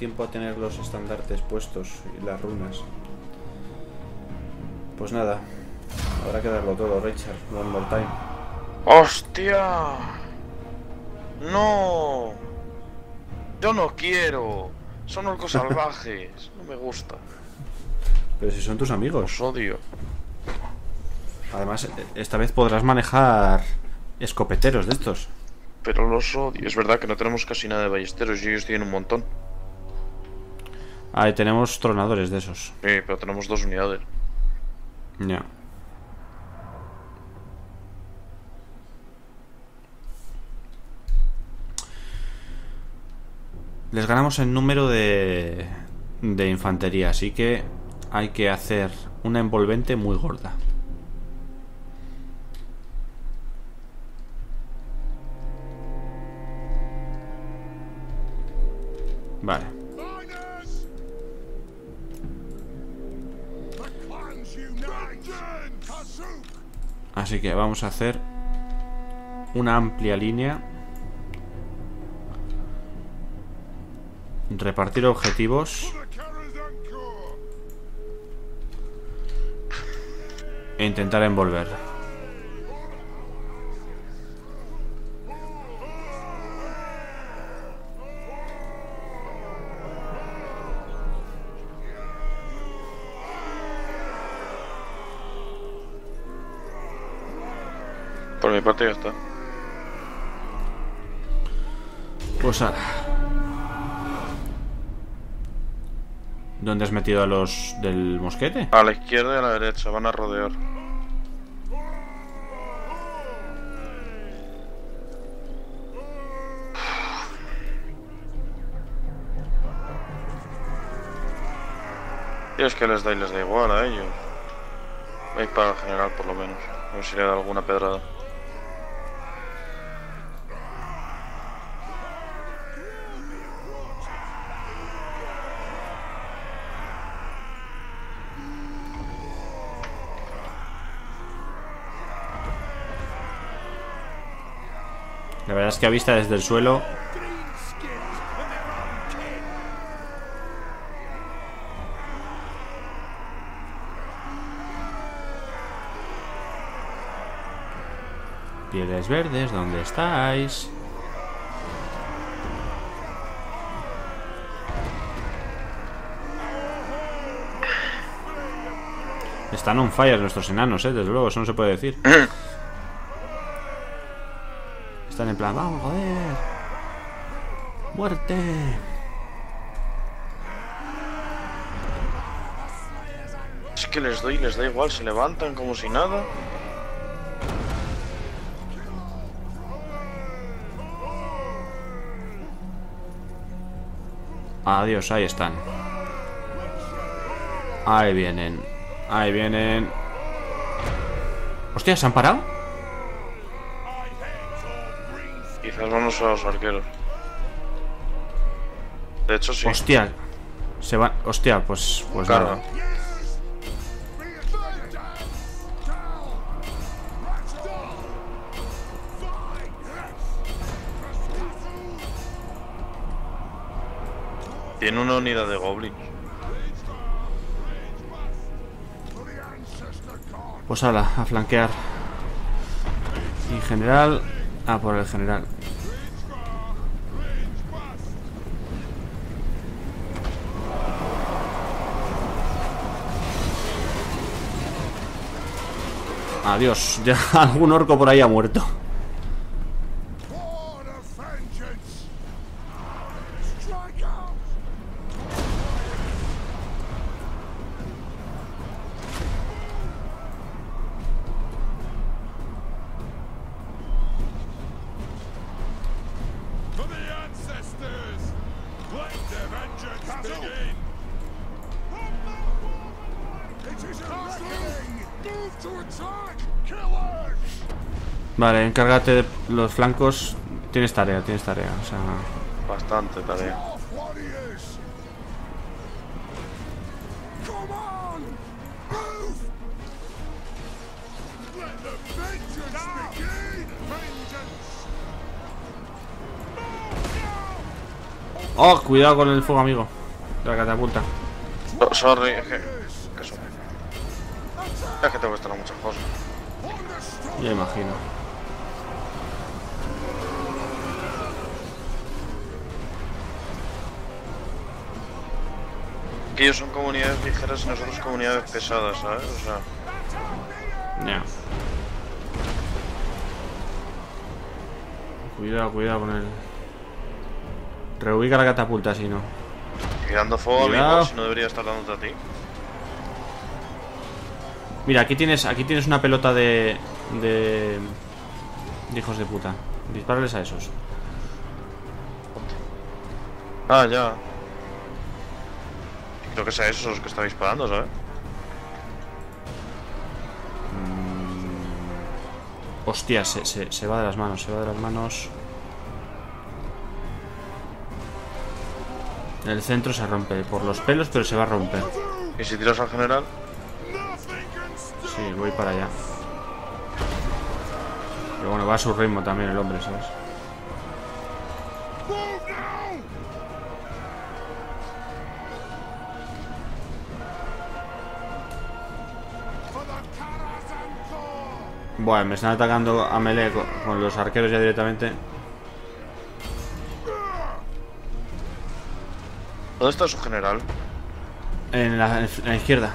tiempo a tener los estandartes puestos y las runas. Pues nada. Habrá que darlo todo, Richard. One more time. ¡Hostia! ¡No! Yo no quiero. Son orcos salvajes. No me gusta. Pero si son tus amigos. Los odio. Además, esta vez podrás manejar escopeteros de estos. Pero los odio. Es verdad que no tenemos casi nada de ballesteros y ellos tienen un montón. Ahí tenemos tronadores de esos. Sí, pero tenemos dos unidades. Ya. Les ganamos en número de, de infantería, así que hay que hacer una envolvente muy gorda. Vale. Así que vamos a hacer una amplia línea. Repartir objetivos e intentar envolver. Mi parte ya está. Pues ahora. ¿Dónde has metido a los del mosquete? A la izquierda y a la derecha van a rodear. Es que les da y les da igual a ellos. Hay para el general por lo menos. A ver si le da alguna pedrada. La verdad es que a vista desde el suelo Pieles verdes, ¿dónde estáis? Están on fire nuestros enanos, eh, desde luego, eso no se puede decir. Vamos, joder. Muerte. Es que les doy les da igual, se levantan como si nada. Adiós, ahí están. Ahí vienen. Ahí vienen. Hostia, ¿se han parado? Quizás vamos a los arqueros. De hecho, sí. Hostia. Se van. Hostia, pues. Pues Carga. nada. Tiene una unidad de goblins. Pues ala, a flanquear. Y general. A por el general. Adiós, ya algún orco por ahí ha muerto. Vale, encárgate de los flancos. Tienes tarea, tienes tarea. O sea, Bastante tarea. Oh, cuidado con el fuego amigo. De la catapulta. So- sorry, es que. sorry. Es que tengo que estar en muchas cosas. Ya imagino. Que ellos son comunidades ligeras y nosotros comunidades pesadas, ¿sabes? O sea. Ya. Cuidado, cuidado con el. Reubica la catapulta si no. Tirando fuego a mi Cuidado. bot, si no debería estar dándote a ti. Mira, aquí tienes, aquí tienes una pelota de. de. de hijos de puta. Dispárales a esos. Ah, ya. Creo que sea esos los que está disparando, ¿sabes? Hostia, se, se, se va de las manos, se va de las manos. El centro se rompe por los pelos, pero se va a romper. Y si tiras al general. Sí, voy para allá. Pero bueno, va a su ritmo también el hombre, ¿sabes? Bueno, me están atacando a melee con, con los arqueros ya directamente. ¿dónde está su general? En la, en la izquierda.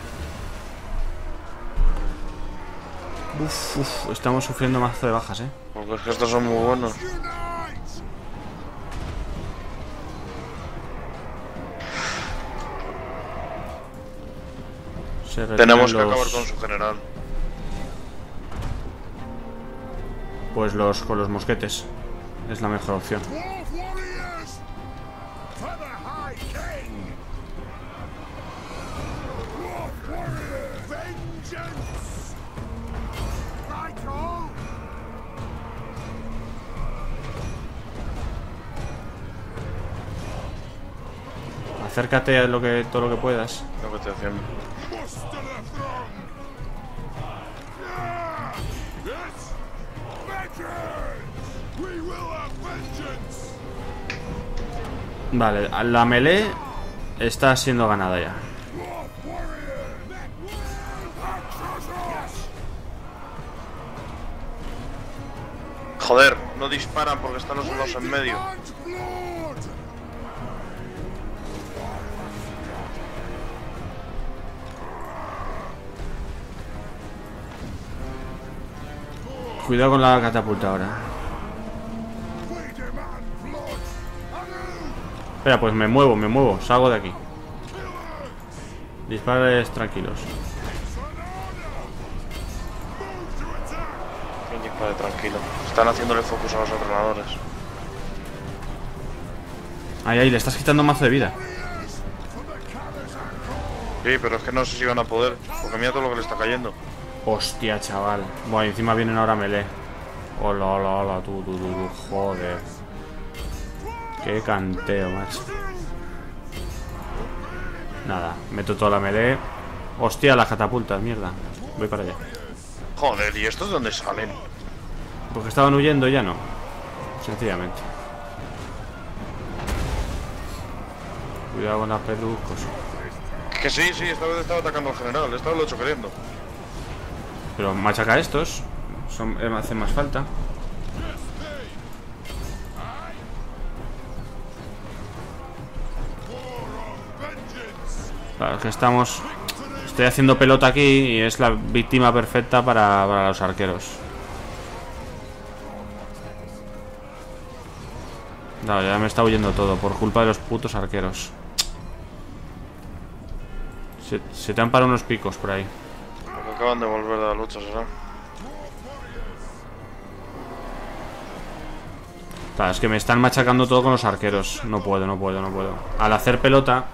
Uf, uf, estamos sufriendo mazo de bajas, eh. Porque es que estos son muy buenos. Tenemos que acabar con su general. Pues los con los mosquetes. Es la mejor opción. Acércate a lo que, todo lo que puedas. Lo que estoy haciendo. Vale, la melee está siendo ganada ya. Joder, no disparan porque están los soldados en medio. Cuidado con la catapulta ahora. Espera, pues me muevo, me muevo, salgo de aquí. Disparales tranquilos. Dispare tranquilo. Están haciéndole focus a los entrenadores. Ahí, ahí, le estás quitando mazo de vida. Sí, pero es que no sé si van a poder. Porque mira todo lo que le está cayendo. Hostia, chaval. Bueno, encima vienen ahora melee. Hola, hola, hola, tú, tú, tú, tú. Joder. Qué canteo, macho. Nada, meto toda la melee. Hostia, las catapultas, mierda. Voy para allá. Joder, ¿y estos de dónde salen? Porque estaban huyendo ya no. Sencillamente. Cuidado con las pedruscos. Que sí, sí, esta vez estaba atacando al general. Esta vez lo queriendo. Pero machaca a estos. Son, eh, hacen más falta. Claro, es que estamos. Estoy haciendo pelota aquí y es la víctima perfecta para, para los arqueros. No, ya me está huyendo todo por culpa de los putos arqueros. Se, se te han parado unos picos por ahí. Acaban de volver de la lucha, será. Es que me están machacando todo con los arqueros. No puedo, no puedo, no puedo. Al hacer pelota.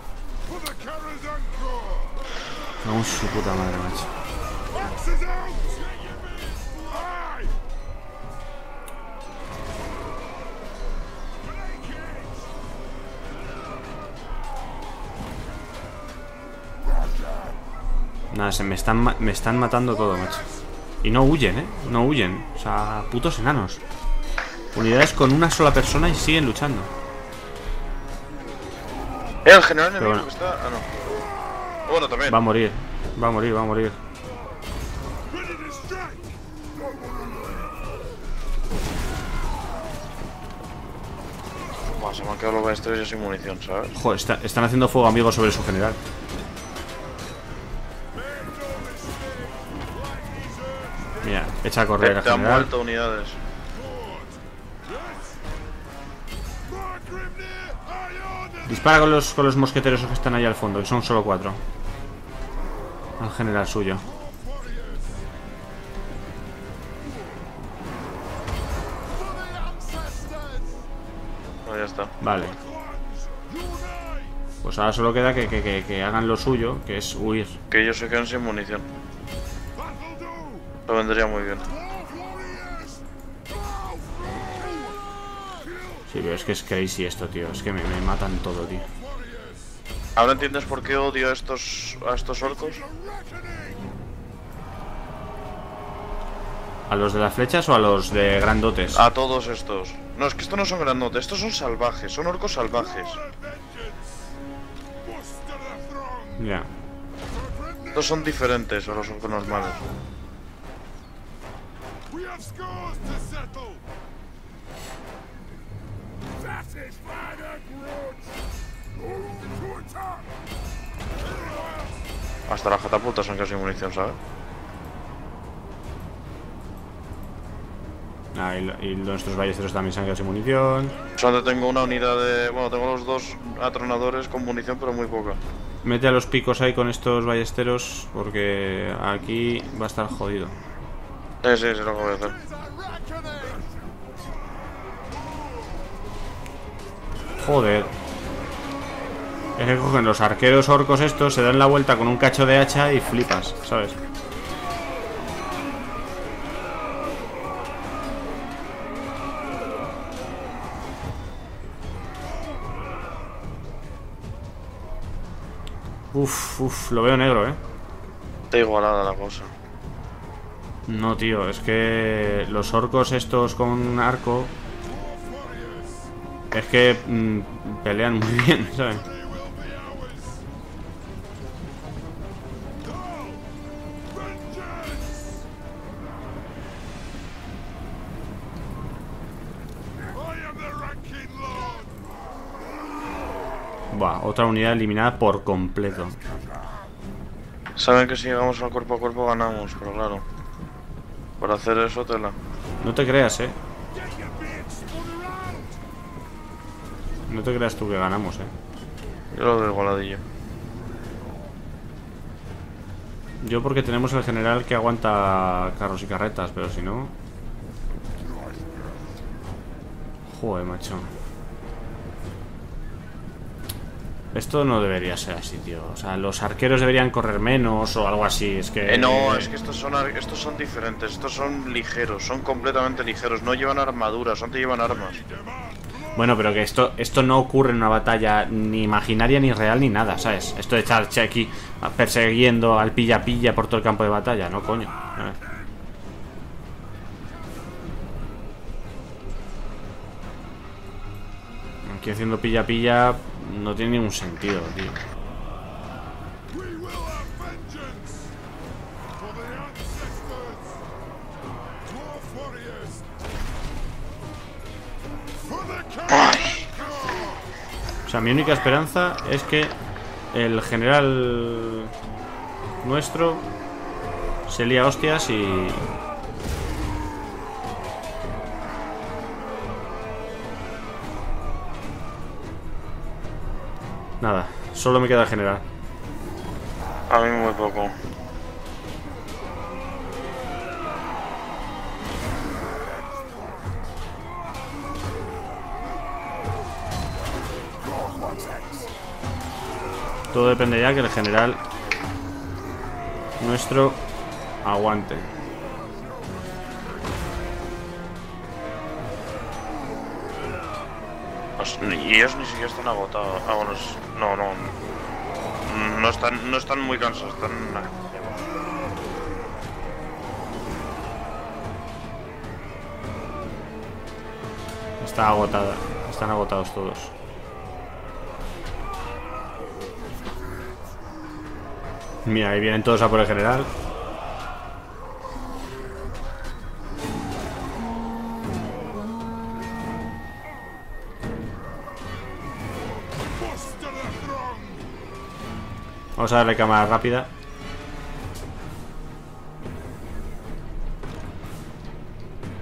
Vamos su puta madre, macho. Nada, se me están, me están matando todo, macho. Y no huyen, ¿eh? No huyen. O sea, putos enanos. Unidades con una sola persona y siguen luchando. Eh, el general enemigo bueno. que está. Ah, no. Bueno, también. Va a morir. Va a morir, va a morir. Buah, se me han quedado los ballesteros ya sin munición, ¿sabes? Joder, está- están haciendo fuego amigos sobre su general. Echa a correr Te, te han vuelto unidades. Dispara con los, con los mosqueteros que están ahí al fondo, que son solo cuatro. Al general suyo. No, ya está. Vale. Pues ahora solo queda que, que- que- que hagan lo suyo, que es huir. Que ellos se queden sin munición. Lo vendría muy bien. Sí, pero es que es crazy esto, tío. Es que me, me matan todo, tío. ¿Ahora entiendes por qué odio a estos, a estos orcos? ¿A los de las flechas o a los de grandotes? A todos estos. No, es que estos no son grandotes, estos son salvajes, son orcos salvajes. Ya. Estos son diferentes a los orcos normales. Have scores to settle! Satisfy the grudge! To attack! Hasta las catapultas son casi munición, ¿sabes? Ah, y, nuestros ballesteros también se han quedado sin munición. Solamente tengo una unidad de... Bueno, tengo los dos atronadores con munición, pero muy poca. Mete a los picos ahí con estos ballesteros, porque aquí va a estar jodido. Sí, sí, sí, lo que voy a hacer. Joder. Es que cogen los arqueros orcos estos, se dan la vuelta con un cacho de hacha y flipas, ¿sabes? Uf, uf, lo veo negro, ¿eh? Está igualada la cosa. No, tío, es que los orcos estos con arco... Es que mm, pelean muy bien, ¿sabes? Otra unidad eliminada por completo. Saben que si llegamos al cuerpo a cuerpo ganamos, pero claro. Por hacer eso, tela. No te creas, eh. No te creas tú que ganamos, eh. Yo lo veo igualadillo. Yo porque tenemos el general que aguanta carros y carretas, pero si no... Joder, macho. Esto no debería ser así, tío. O sea, los arqueros deberían correr menos o algo así. Es que... Eh, no, es que estos son, estos son diferentes, estos son ligeros, son completamente ligeros, no llevan armaduras, solamente llevan armas. Bueno, pero que esto, esto no ocurre en una batalla ni imaginaria, ni real, ni nada, ¿sabes? Esto de estar aquí persiguiendo al pilla-pilla por todo el campo de batalla, no, coño. ¿sabes? Aquí haciendo pilla-pilla no tiene ningún sentido, tío. O sea, mi única esperanza es que el general nuestro se lía hostias y... Nada, solo me queda el general. a mí muy poco. Todo depende ya que el general nuestro aguante. Y ellos ni siquiera están agotados. Ah, bueno, no, no. No están, no están muy cansados, están. Está agotada, están agotados todos. Mira, ahí vienen todos a por el general. Vamos a darle cámara rápida.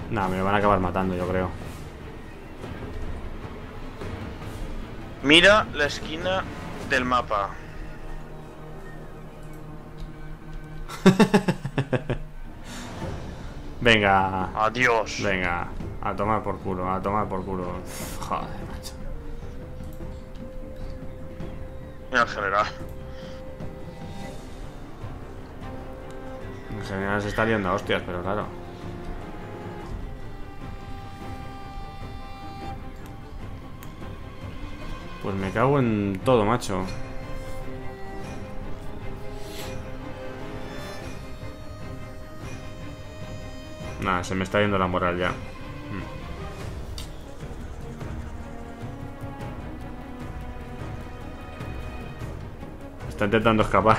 Nah, me van a acabar matando, yo creo. Mira la esquina del mapa. Venga. Adiós. Venga. A tomar por culo, a tomar por culo. Joder, macho. Mira el general. En general se está liando a hostias, pero claro. Pues me cago en todo, macho. Nada, se me está yendo la moral ya. Mm. Está intentando escapar.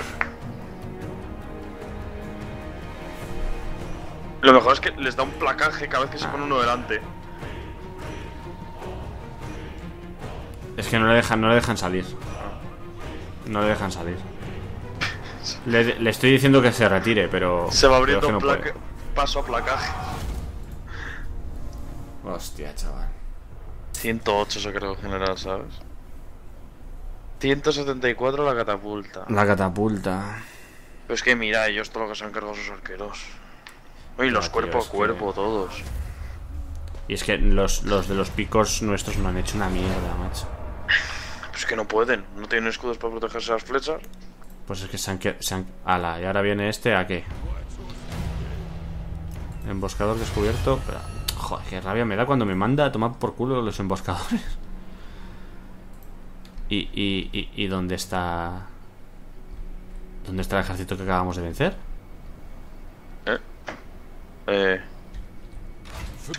Lo mejor es que les da un placaje cada vez que se pone uno delante. Es que no le dejan, no le dejan salir. No le dejan salir. Le, le estoy diciendo que se retire, pero. Se va abriendo que no paso a placaje. Hostia, chaval. 108 se creó general, ¿sabes? 174 la catapulta. La catapulta. Pero es que mira, ellos todo lo que se han cargado sus arqueros. Oye, los tío, cuerpo a que- cuerpo, todos. Y es que los, los de los picos nuestros me han hecho una mierda, macho. Pues que no pueden, no tienen escudos para protegerse las flechas. Pues es que se han, se han. Ala, y ahora viene este a qué? Emboscador descubierto. Pero, joder, qué rabia me da cuando me manda a tomar por culo los emboscadores. ¿Y, y, y, y dónde está. ¿Dónde está el ejército que acabamos de vencer? Eh.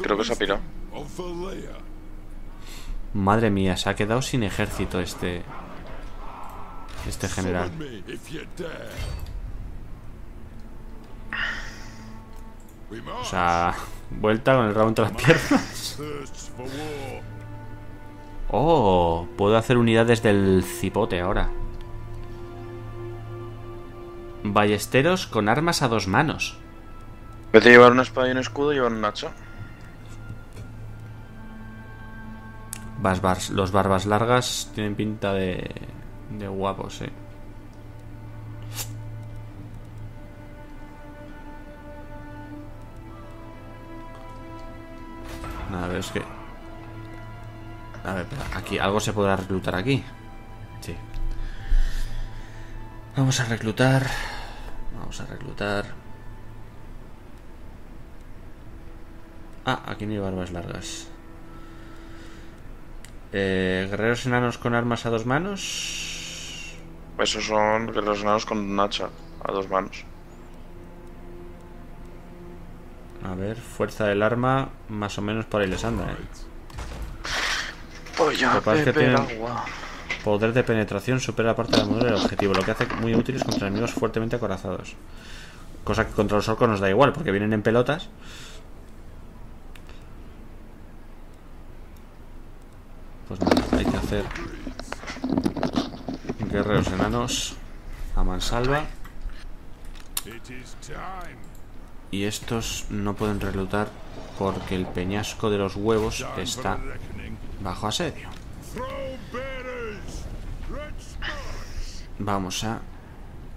Creo que se ha pirado. Madre mía, se ha quedado sin ejército este. Este general. O sea, vuelta con el rabo entre las piernas. Oh, puedo hacer unidades del cipote ahora. Ballesteros con armas a dos manos. Vez de llevar una espada y un escudo, llevan un hacha. Bas- bars- los barbas largas tienen pinta de, de guapos, eh. A ver, es que... A ver, espera, aquí, ¿algo se podrá reclutar aquí? Sí. Vamos a reclutar... Vamos a reclutar... Ah, aquí no hay barbas largas. Eh, guerreros enanos con armas a dos manos. Esos son guerreros enanos con hacha a dos manos. A ver, fuerza del arma, más o menos por ahí les anda, ¿eh? Que tienen- agua. Poder de penetración supera la parte de la armadura del objetivo, lo que hace muy útiles contra enemigos fuertemente acorazados. Cosa que contra los orcos nos da igual, porque vienen en pelotas. Pues nada, hay que hacer guerreros enanos a mansalva. Y estos no pueden reclutar porque el peñasco de los huevos está bajo asedio. Vamos a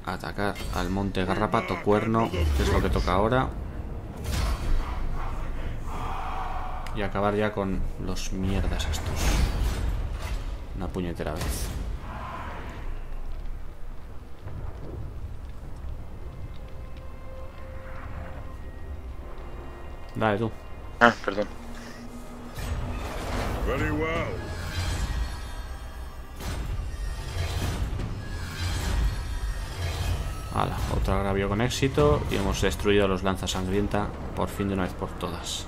atacar al monte garrapato cuerno, que es lo que toca ahora. Y acabar ya con los mierdas estos. Una puñetera vez. Dale tú. Ah, perdón. Very well. Hala, otro agravio con éxito y hemos destruido a los lanzas sangrienta por fin de una vez por todas.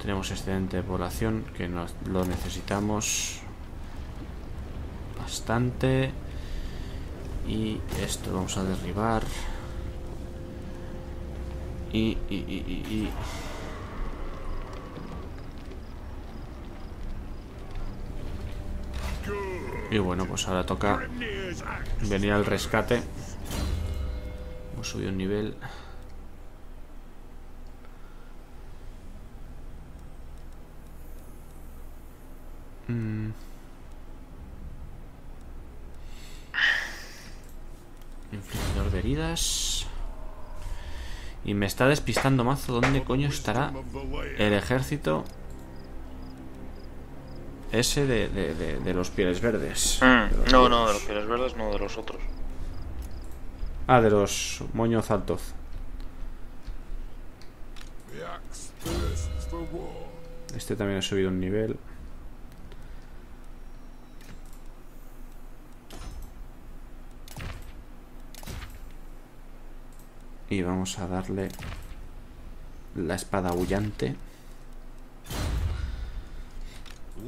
Tenemos excedente de población que nos lo necesitamos bastante Y esto vamos a derribar. Y, y, y, y, y. Bueno, pues ahora toca venir al rescate. Hemos subido un nivel. Mm. De heridas. Y me está despistando mazo. ¿Dónde coño estará el ejército ese de, de- de- de los pieles verdes? Mm, De los No, no, de los pieles verdes, no, de los otros. Ah, de los moños altos. Este también ha subido un nivel. Y vamos a darle la espada bullante.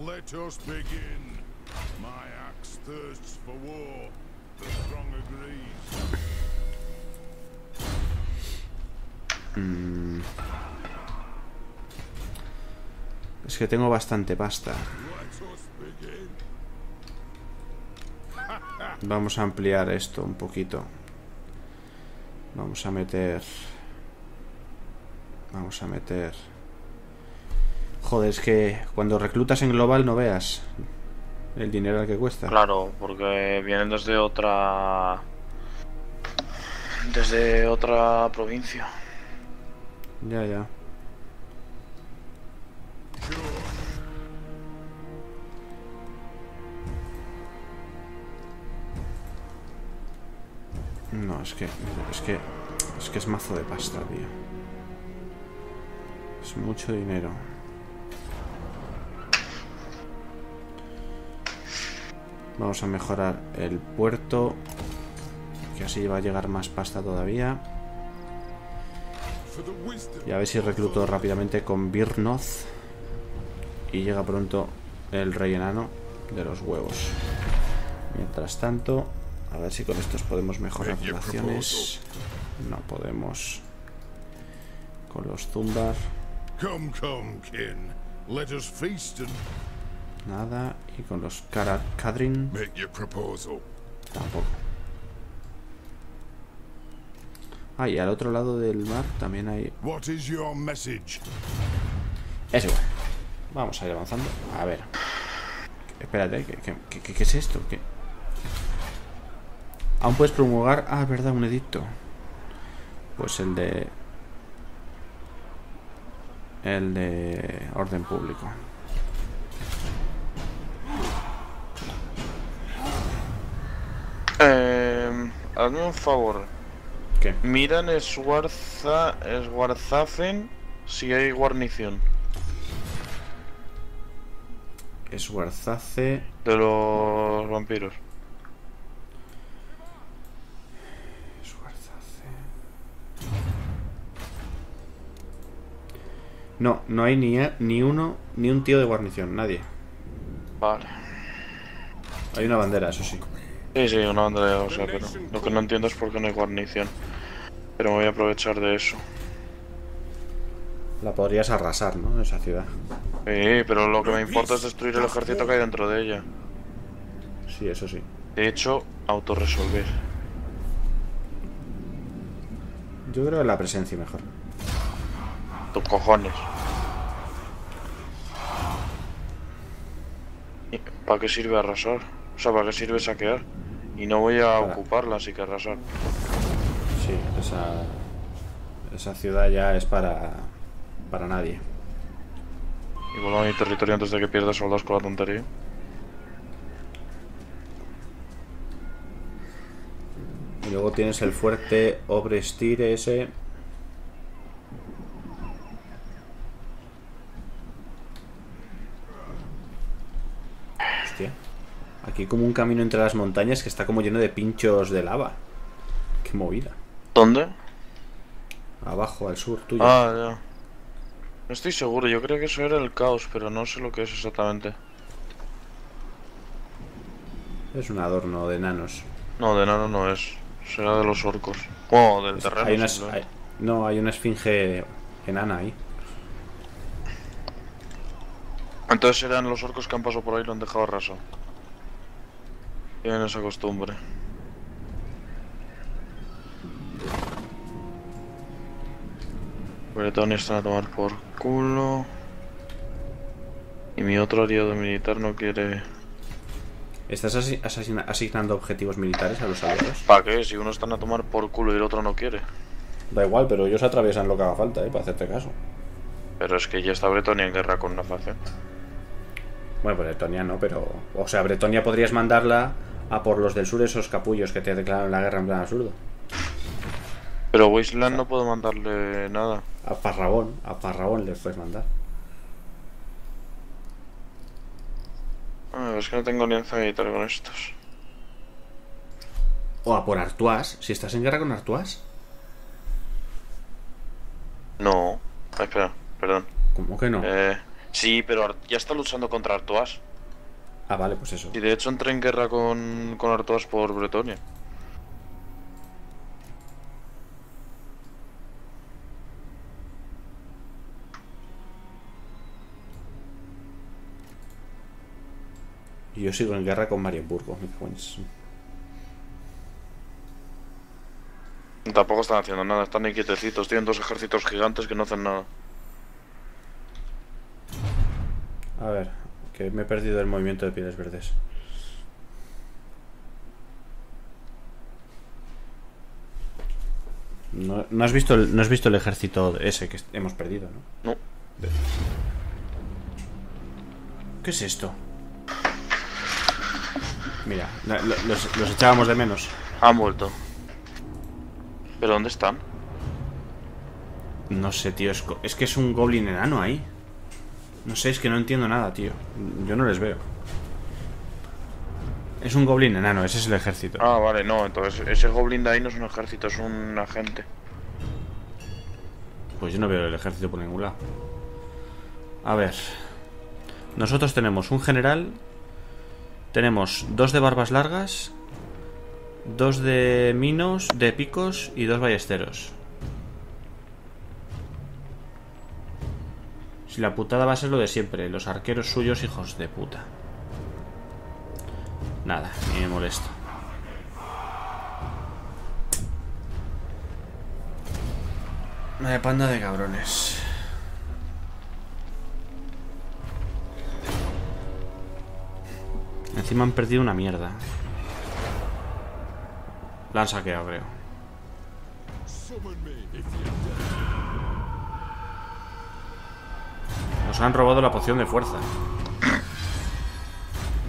Let us begin. My axe thirsts for war. The strong agrees. Es que tengo bastante pasta. Vamos a ampliar esto un poquito. Vamos a meter... Vamos a meter... Joder, es que cuando reclutas en global no veas el dinero al que cuesta. Claro, porque vienen desde otra. Desde otra provincia. Ya, ya. Es que, es que, es mazo de pasta, tío. Es mucho dinero. Vamos a mejorar el puerto, que así va a llegar más pasta todavía. Y a ver si recluto rápidamente con Birnoz. Y llega pronto el rey enano de los huevos. Mientras tanto, a ver si con estos podemos mejorar relaciones. No podemos. Con los Zumbar, nada. Y con los Kadrin, tampoco. Ah, y al otro lado del mar también hay? Es igual. Vamos a ir avanzando. A ver. Espérate, ¿qué, qué, qué- qué- qué es esto? ¿Qué? Aún puedes promulgar. Ah, es verdad, un edicto. Pues el de. El de orden público. Eh, hazme un favor. ¿Qué? Mira en Esguarzafen si hay guarnición Es Warzace. de los vampiros. Es Warzace. No, no hay ni, ni uno, ni un tío de guarnición, nadie. Vale. Hay una bandera, eso sí. Sí, sí, una bandera, o sea, pero lo que no entiendo es por qué no hay guarnición. Pero me voy a aprovechar de eso. La podrías arrasar, ¿no? Esa ciudad. Sí, pero lo que me importa es destruir el ejército que hay dentro de ella. Sí, eso sí. De hecho, autorresolver. Yo creo que la presencia mejor. Tus cojones. ¿Para qué sirve arrasar? O sea, ¿para qué sirve saquear? Y no voy a Para. ocuparla, así que arrasar. Sí, esa, esa ciudad ya es para, para nadie. Y vuelvo a mi territorio antes de que pierda soldados con la tontería. Y luego tienes el fuerte Obrestir ese. Aquí como un camino entre las montañas que está como lleno de pinchos de lava. Qué movida. ¿Dónde? Abajo, al sur, tuyo. Ah, ya. No estoy seguro, yo creo que eso era el caos, pero no sé lo que es exactamente. Es un adorno de enanos. No, de enano no es. Será de los orcos. Bueno, del terreno. Hay una, hay- no, hay una esfinge enana ahí. Entonces serán los orcos que han pasado por ahí y lo han dejado raso. Tienen esa costumbre. Bretonia están a tomar por culo. Y mi otro aliado militar no quiere. ¿Estás asignando objetivos militares a los aliados? ¿Para qué? Si uno están a tomar por culo y el otro no quiere. Da igual, pero ellos atraviesan lo que haga falta, ¿eh? Para hacerte caso. Pero es que ya está Bretonia en guerra con una facción. Bueno, pues Bretonia no, pero... O sea, Bretonia podrías mandarla a por los del sur, esos capullos que te declaran la guerra en plan absurdo. Pero Wasteland no puedo mandarle nada. A Parrabón, a Parrabón les puedes mandar. Ah, es que no tengo alianza militar con estos. O a por Artois, si estás en guerra con Artois. No. Ah, espera, perdón. ¿Cómo que no? Eh, sí, pero ya está luchando contra Artois. Ah, vale, pues eso. Y de hecho entré en guerra con, con Artois por Bretonia. Y yo sigo en guerra con Marienburgo. me cago en. Tampoco están haciendo nada, están ahí quietecitos. Tienen dos ejércitos gigantes que no hacen nada. A ver, que me he perdido el movimiento de pieles verdes. No, no has visto el, no has visto el ejército ese que hemos perdido, ¿no? No. ¿Qué es esto? Mira, los, los echábamos de menos. Han vuelto. ¿Pero dónde están? No sé, tío, es que es un goblin enano ahí. No sé, es que no entiendo nada, tío. Yo no les veo. Es un goblin enano, ese es el ejército. Ah, vale, no, entonces ese goblin de ahí no es un ejército, es un agente. Pues yo no veo el ejército por ningún lado. A ver. Nosotros tenemos un general. Tenemos dos de barbas largas. Dos de minos, de picos y dos ballesteros. Si la putada va a ser lo de siempre, los arqueros suyos hijos de puta. Nada, ni me molesto. Vaya panda de cabrones. Encima han perdido una mierda. La han saqueado, creo. Nos han robado la poción de fuerza.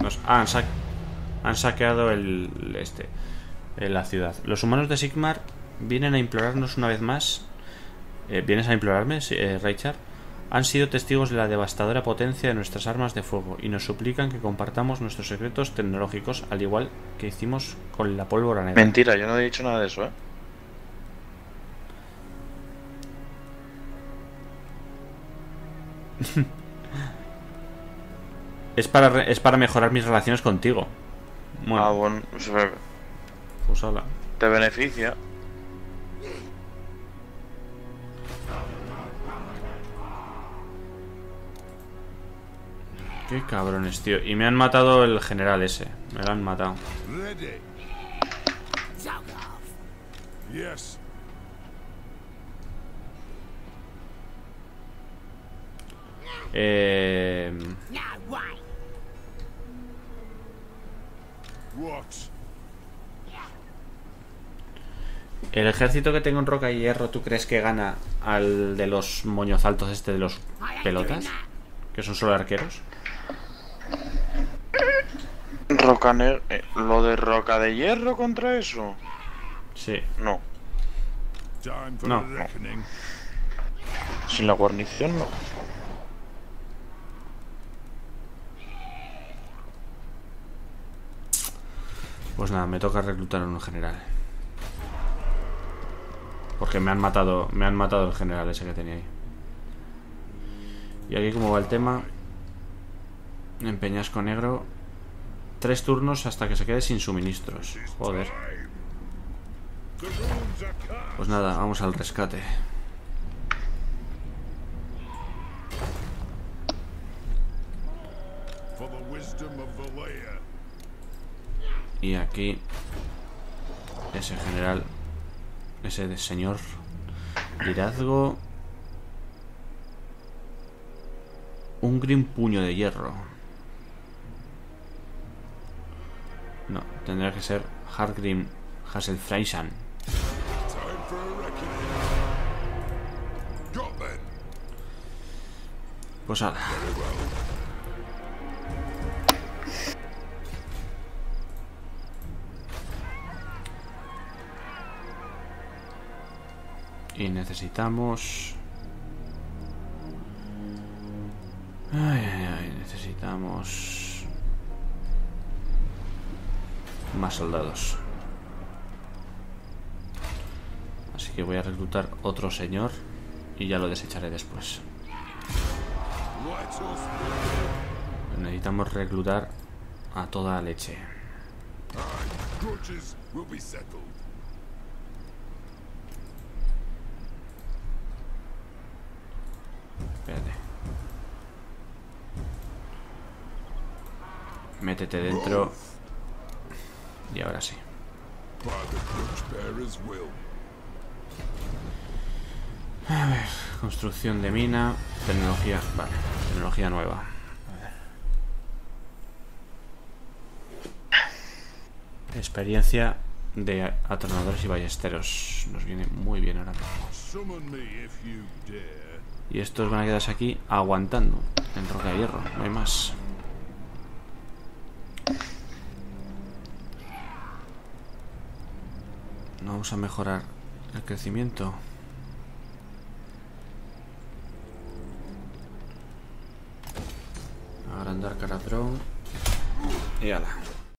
Nos han, sa- han saqueado el este la ciudad. Los humanos de Sigmar vienen a implorarnos una vez más. eh, ¿Vienes a implorarme, eh, Reichard? Han sido testigos de la devastadora potencia de nuestras armas de fuego y nos suplican que compartamos nuestros secretos tecnológicos al igual que hicimos con la pólvora negra. Mentira, yo no he dicho nada de eso, ¿eh? Es para, re- es para mejorar mis relaciones contigo. Bueno, Ah, bueno, pues hala. te beneficia. Qué cabrones, tío. Y me han matado el general ese. Me lo han matado. Ready. Yes. Eh, el ejército que tengo en Roca y Hierro, ¿tú crees que gana al de los moñozaltos este de los pelotas? Que son solo arqueros. Roca eh, ¿Lo de roca de hierro contra eso? Sí. No. No. Sin la guarnición, no. Pues nada, me toca reclutar a un general. Porque me han matado, me han matado el general ese que tenía ahí. Y aquí como va el tema, en Peñasco Negro, tres turnos hasta que se quede sin suministros. Joder. Pues nada, vamos al rescate. Y aquí ese general, ese de señor liderazgo, un green puño de hierro. No, tendría que ser Hardgrim Hasselfreisen. Pues nada. Necesitamos... Ay, ay, ay, necesitamos... Más soldados. Así que voy a reclutar otro señor y ya lo desecharé después. Necesitamos reclutar a toda leche. Espérate. Métete dentro. Y ahora sí. Bearer's will. Construcción de mina. Tecnología. Vale. Tecnología nueva. Experiencia de atornadores y ballesteros. Nos viene muy bien ahora mismo. Y estos van a quedarse aquí aguantando en roca de hierro, no hay más. No vamos a mejorar el crecimiento. Agrandar Caradrón. Y ala.